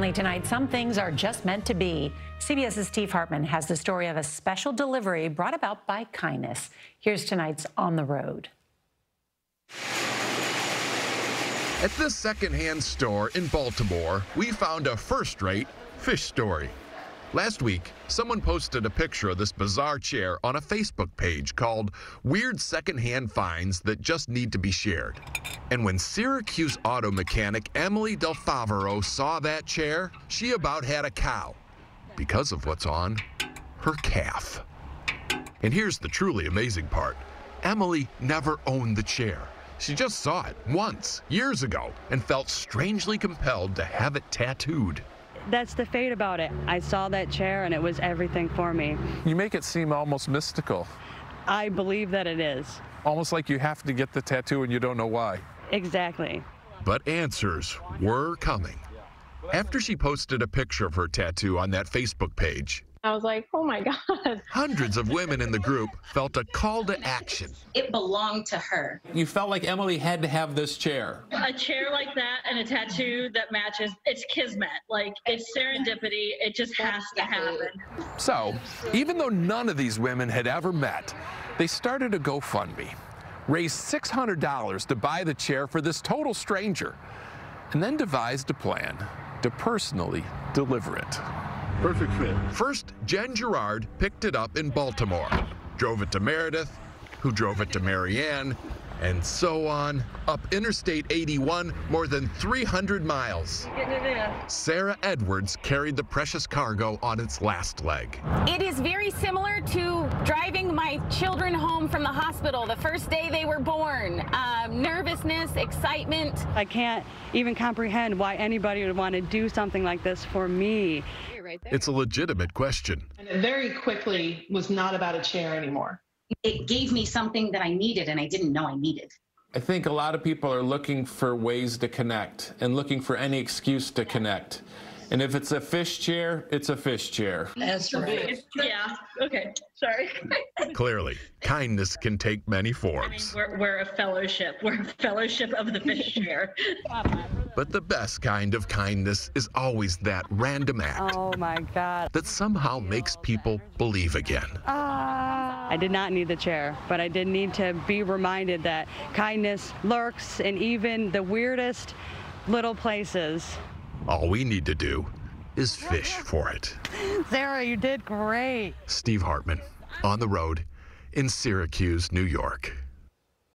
finally tonight, some things are just meant to be. CBS's Steve Hartman has the story of a special delivery brought about by kindness. Here's tonight's On the Road. At this secondhand store in Baltimore, we found a first-rate fish story. Last week, someone posted a picture of this bizarre chair on a Facebook page called Weird Secondhand Finds That Just Need to Be Shared. And when Syracuse auto mechanic Emily DelFavero saw that chair, she about had a cow because of what's on her calf. And here's the truly amazing part Emily never owned the chair. She just saw it once, years ago, and felt strangely compelled to have it tattooed that's the fate about it. I saw that chair and it was everything for me. You make it seem almost mystical. I believe that it is. Almost like you have to get the tattoo and you don't know why. Exactly. But answers were coming. After she posted a picture of her tattoo on that Facebook page, I was like, oh my God. Hundreds of women in the group felt a call to action. It belonged to her. You felt like Emily had to have this chair. A chair like that and a tattoo that matches, it's kismet. Like, it's serendipity. It just has to happen. So, even though none of these women had ever met, they started a GoFundMe, raised $600 to buy the chair for this total stranger, and then devised a plan to personally deliver it. Perfect fit. First, Jen Gerrard picked it up in Baltimore, drove it to Meredith, who drove it to Marianne, and so on, up Interstate 81 more than 300 miles. Sarah Edwards carried the precious cargo on its last leg. It is very similar to driving my children home from the hospital the first day they were born. Um, nervousness, excitement. I can't even comprehend why anybody would want to do something like this for me. It's a legitimate question. And it very quickly was not about a chair anymore it gave me something that I needed and I didn't know I needed. I think a lot of people are looking for ways to connect and looking for any excuse to connect. And if it's a fish chair, it's a fish chair. That's right. Yeah. Okay. Sorry. Clearly, kindness can take many forms. I mean, we're, we're a fellowship. We're a fellowship of the fish chair. but the best kind of kindness is always that random act. Oh my God. That somehow makes people believe again. Uh, I did not need the chair, but I did need to be reminded that kindness lurks in even the weirdest little places. All we need to do is fish for it. Sarah, you did great. Steve Hartman, on the road in Syracuse, New York.